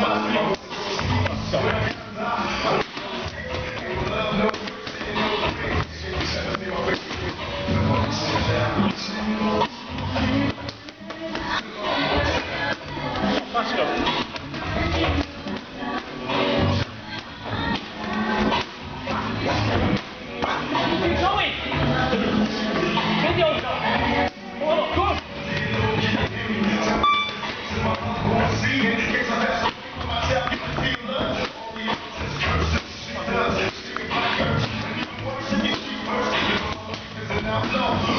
t he gets a 动。